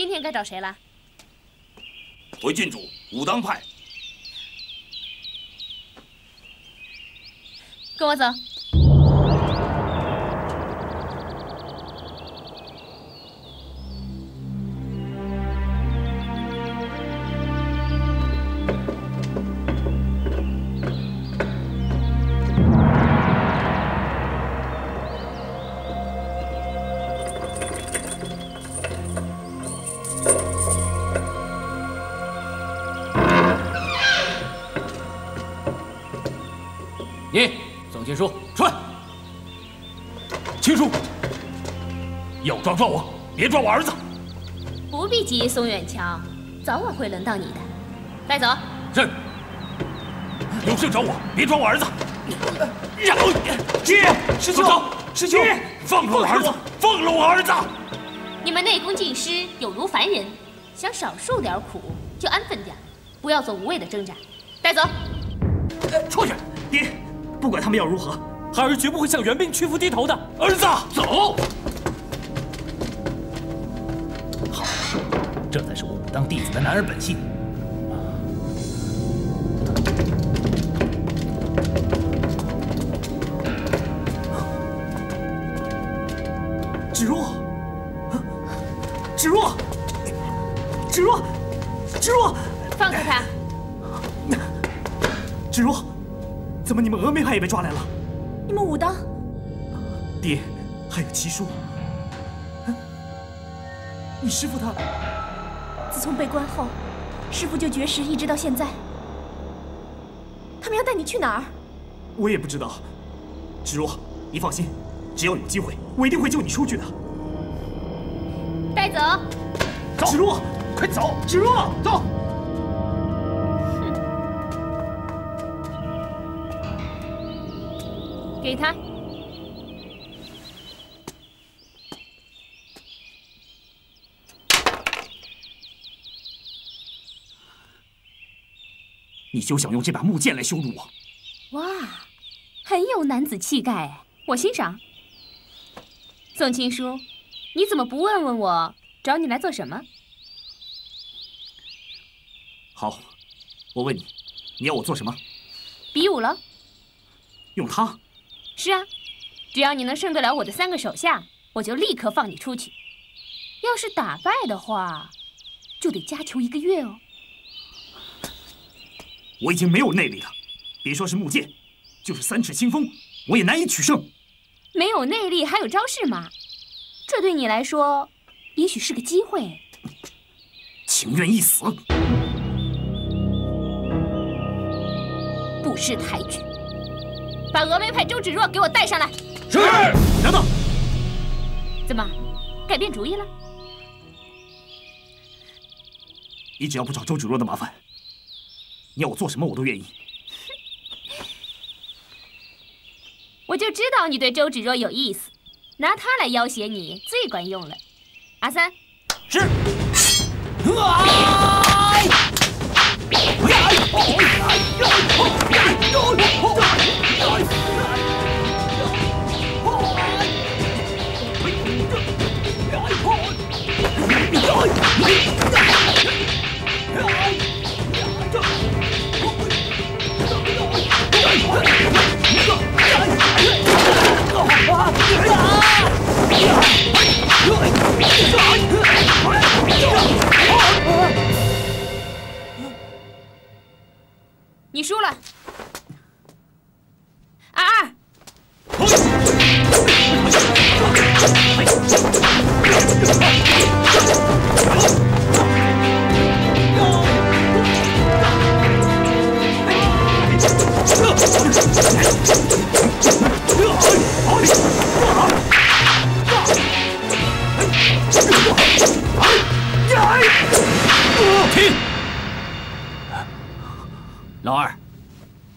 今天该找谁了？回郡主，武当派。跟我走。宋青书，出来！青书，要抓抓我，别抓我儿子。不必急，宋远桥，早晚会轮到你的。带走。是。有事找我，别抓我儿子。让爹，师兄，师兄，放了我儿子，放了我儿子。你们内功尽失，有如凡人，想少受点苦就安分点，不要做无谓的挣扎。带走。出去，爹。不管他们要如何，孩儿绝不会向援兵屈服低头的。儿子，走。好，这才是我武当弟子的男儿本性。被抓来了？你们武当，爹，还有七叔，你师父他，自从被关后，师父就绝食，一直到现在。他们要带你去哪儿？我也不知道。芷若，你放心，只要有机会，我一定会救你出去的。带走。芷若，快走！芷若，走。给他。你休想用这把木剑来羞辱我！哇，很有男子气概哎，我欣赏。宋青书，你怎么不问问我找你来做什么？好，我问你，你要我做什么？比武了。用它？是啊，只要你能胜得了我的三个手下，我就立刻放你出去。要是打败的话，就得加囚一个月哦。我已经没有内力了，别说是木剑，就是三尺清风，我也难以取胜。没有内力还有招式吗？这对你来说，也许是个机会。情愿一死，不识抬举。把峨眉派周芷若给我带上来。是。等等，怎么，改变主意了？你只要不找周芷若的麻烦，你要我做什么我都愿意。我就知道你对周芷若有意思，拿她来要挟你最管用了。阿三，是。你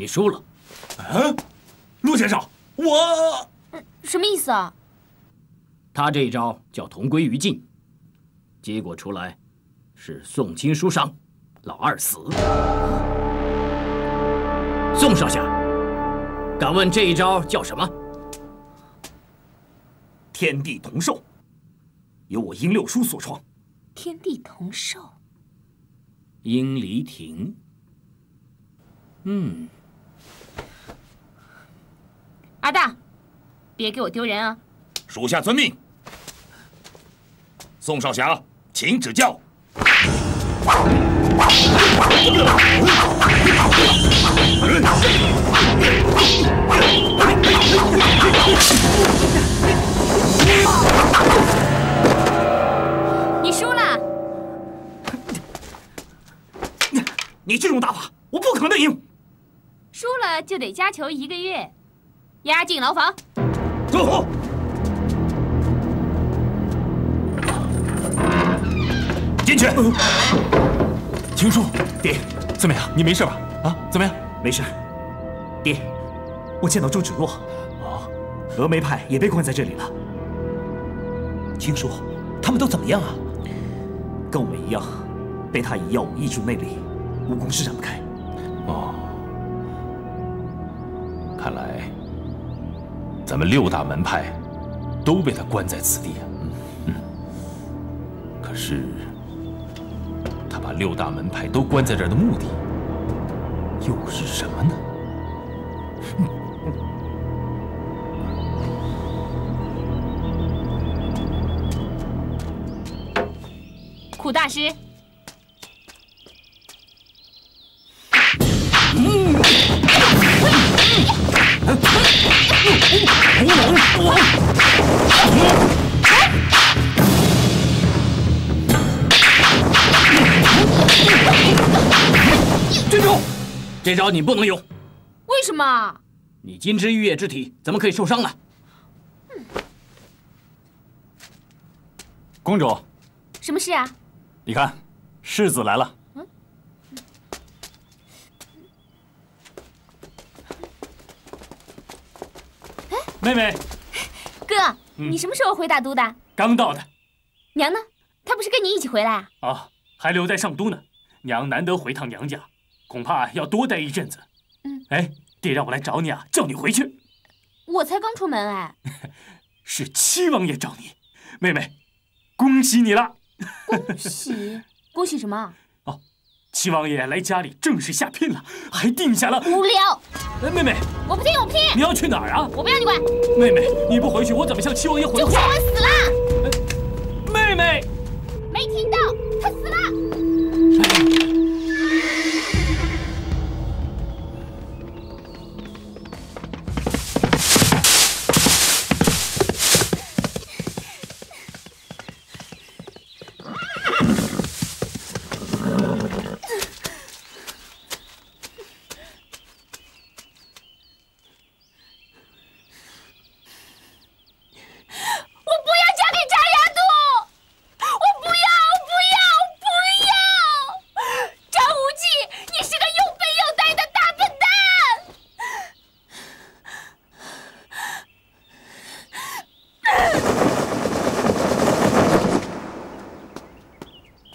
你输了。嗯，陆先生，我什么意思啊？他这一招叫同归于尽，结果出来是宋青书伤，老二死。宋少侠，敢问这一招叫什么？天地同寿，由我殷六叔所创。天地同寿。殷离亭。嗯，阿大，别给我丢人啊！属下遵命。宋少侠，请指教。你输了，你这种打法，我不可能赢。输了就得加球一个月，押进牢房。走。进去。秦叔，爹，怎么样？你没事吧？啊，怎么样？没事。爹，我见到周芷若，啊，峨眉派也被关在这里了。秦叔，他们都怎么样啊？跟我们一样，被他以药物抑制内力，武功施展不开。哦，看来咱们六大门派都被他关在此地啊。嗯，可是他把六大门派都关在这儿的目的又是什么呢？苦大师，郡主，这招你不能用。为什么？你金枝玉叶之体，怎么可以受伤呢？公主，什么事啊？你看，世子来了。妹妹，哥，你什么时候回大都的？刚到的。娘呢？她不是跟你一起回来啊？啊，还留在上都呢。娘难得回趟娘家，恐怕要多待一阵子。嗯，哎，爹让我来找你啊，叫你回去。我才刚出门哎。是七王爷找你，妹妹，恭喜你了。恭喜，恭喜什么？哦，七王爷来家里正式下聘了，还定下了。无聊。哎，妹妹，我不听，我不听。你要去哪儿啊？我不要你管。妹妹，你不回去，我怎么向七王爷回话？就说我死了。妹妹，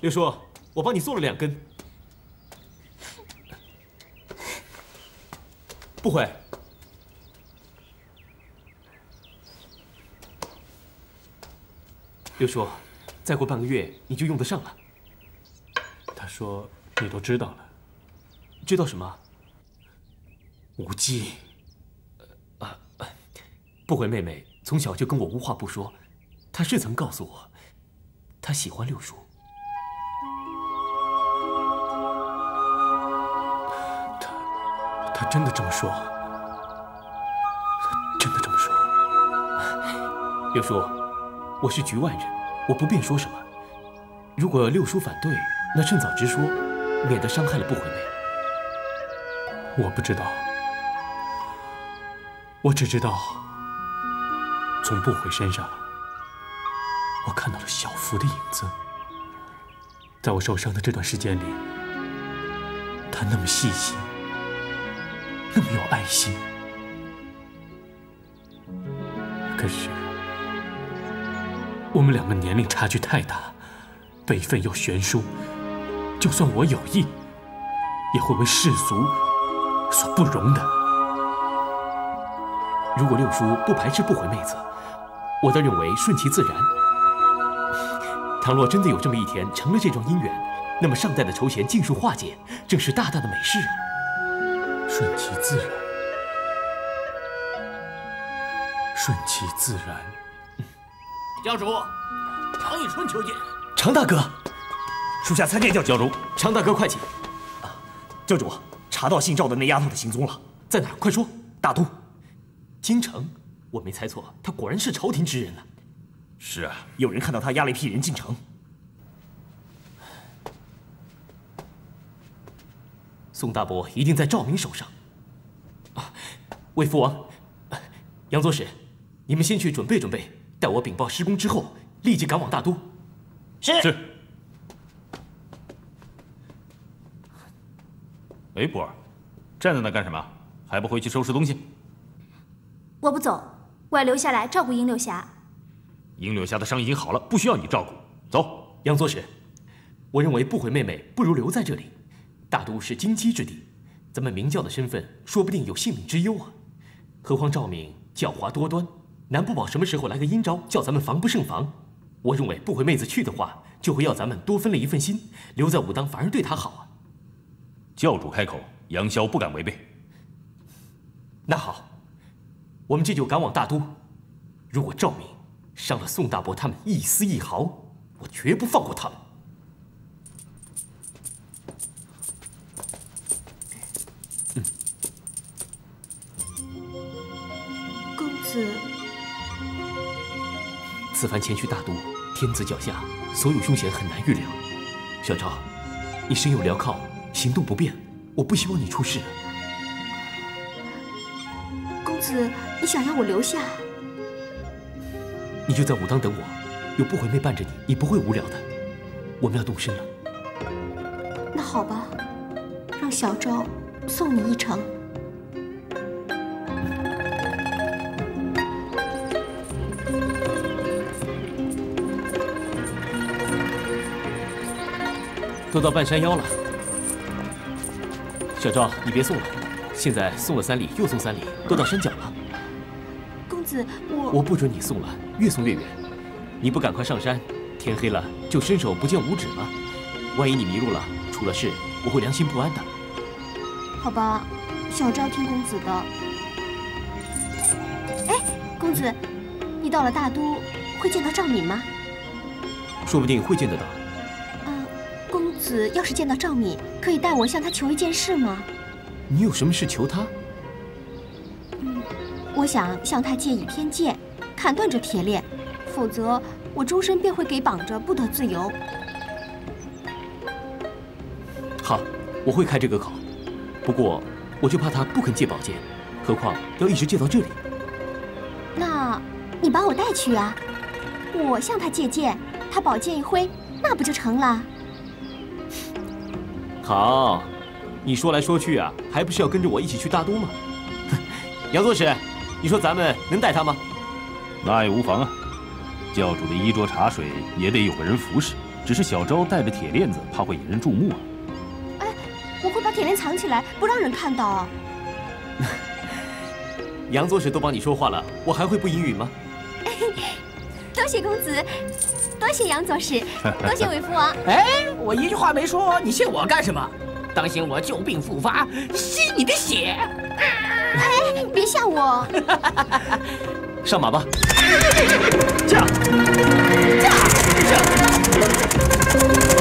六叔，我帮你做了两根。不悔。六叔，再过半个月你就用得上了。他说你都知道了。知道什么？无忌。啊，不悔妹妹从小就跟我无话不说，她是曾告诉我，她喜欢六叔。真的这么说？真的这么说？六叔，我是局外人，我不便说什么。如果六叔反对，那趁早直说，免得伤害了不悔妹。我不知道，我只知道，从不悔身上，我看到了小福的影子。在我受伤的这段时间里，他那么细心，那么有爱心。可是，我们两个年龄差距太大，辈分又悬殊，就算我有意，也会为世俗所不容的。如果六叔不排斥不回妹子，我倒认为顺其自然。倘若真的有这么一天成了这桩姻缘，那么上代的仇嫌尽数化解，正是大大的美事啊！顺其自然，顺其自然。教主，常以春求见。常大哥，属下参见教主。教主，常大哥快请。教主，查到姓赵的那丫头的行踪了，在哪儿？快说。大都，京城，我没猜错，她果然是朝廷之人了。是啊，有人看到她押了一批人进城。宋大伯一定在赵明手上。啊，魏福王，杨左使，你们先去准备准备，待我禀报施工之后，立即赶往大都。是是。哎，博儿，站在那干什么？还不回去收拾东西？我不走，我要留下来照顾殷柳霞。殷柳霞的伤已经好了，不需要你照顾。走，杨左使，我认为不回妹妹不如留在这里。大都是荆棘之地，咱们明教的身份说不定有性命之忧啊。何况赵敏狡猾多端，难不保什么时候来个阴招，叫咱们防不胜防。我认为不回妹子去的话，就会要咱们多分了一份心，留在武当反而对她好啊。教主开口，杨逍不敢违背。那好，我们这就赶往大都。如果赵敏伤了宋大伯他们一丝一毫，我绝不放过他们。此番前去大都，天子脚下，所有凶险很难预料。小昭，你身有镣铐，行动不便，我不希望你出事。公子，你想要我留下？你就在武当等我，有不悔妹伴着你，你不会无聊的。我们要动身了。那好吧，让小昭送你一程。都到半山腰了，小昭，你别送了，现在送了三里又送三里，都到山脚了。公子，我我不准你送了，越送越远。你不赶快上山，天黑了就伸手不见五指了。万一你迷路了，出了事，我会良心不安的。好吧，小昭听公子的。哎，公子，你到了大都会见到赵敏吗？说不定会见得到。子要是见到赵敏，可以代我向她求一件事吗？你有什么事求他？嗯，我想向她借倚天剑，砍断这铁链，否则我终身便会给绑着，不得自由。好，我会开这个口。不过，我就怕他不肯借宝剑，何况要一直借到这里。那，你把我带去啊！我向他借剑，他宝剑一挥，那不就成了？好，你说来说去啊，还不是要跟着我一起去大都吗？杨左使，你说咱们能带他吗？那也无妨啊。教主的衣着茶水也得有个人服侍，只是小昭带着铁链子，怕会引人注目啊。哎，我会把铁链藏起来，不让人看到啊。杨左使都帮你说话了，我还会不应允吗？多谢公子，多谢杨左使，多谢韦福王。哎，我一句话没说，你谢我干什么？当心我旧病复发，吸你的血！哎，别吓我！上马吧。驾！驾！驾！